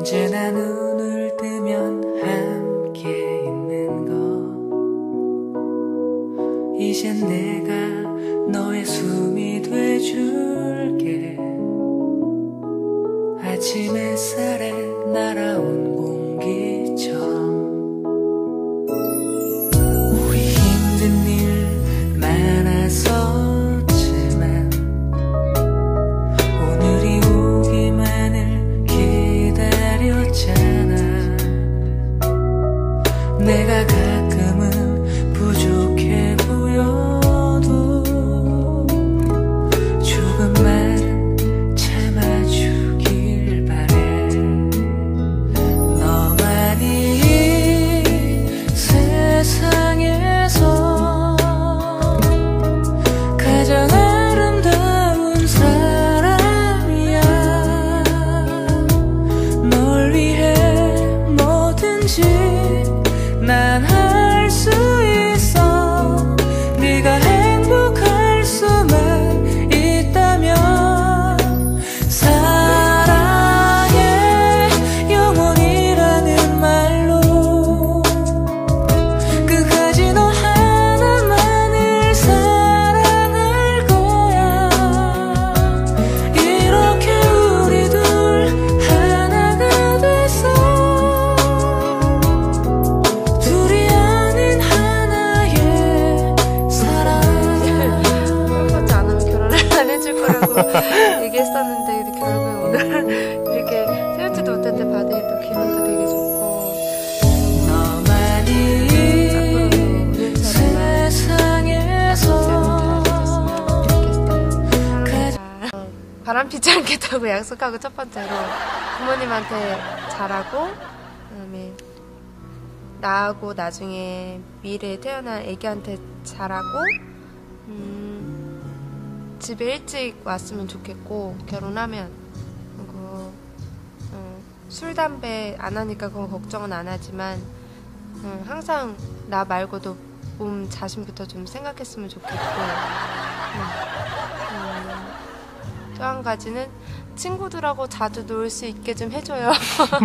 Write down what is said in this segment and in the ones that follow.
언제나 눈을 뜨면 함께 있는 거. 이젠 내가 너의 숨이 돼줄게. 아침 햇살에 내가 가끔은 바람 피지 않겠다고 약속하고 첫 번째로 부모님한테 잘하고 그다음에 나하고 나중에 미래에 태어날 애기한테 잘하고 음, 집에 일찍 왔으면 좋겠고 결혼하면 그리고 어, 술 담배 안 하니까 그건 걱정은 안 하지만 음, 항상 나 말고도 몸 자신부터 좀 생각했으면 좋겠고 또 한 가지는 친구들하고 자주 놀 수 있게 좀 해줘요.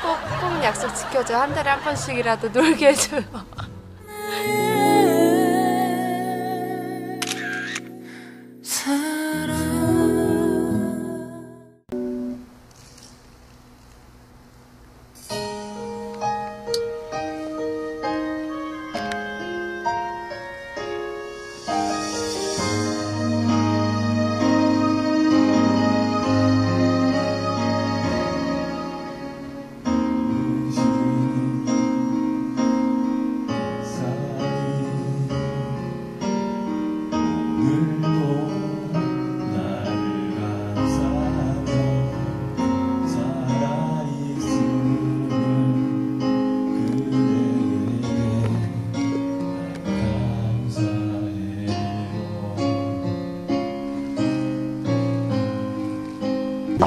꼭, 꼭 약속 지켜줘. 한 달에 한 번씩이라도 놀게 해줘요.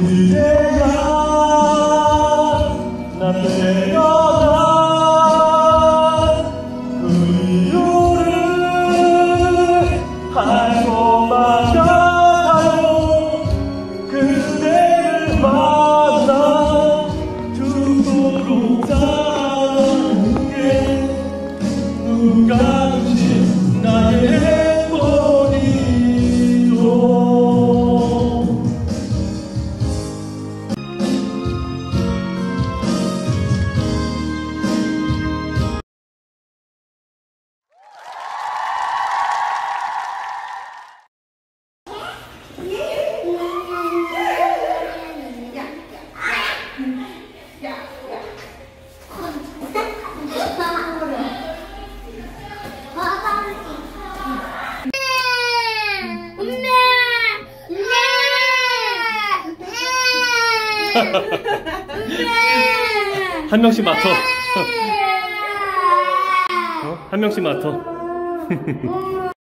Yeah. 한 명씩 맡어. 어? 한 명씩 맡어.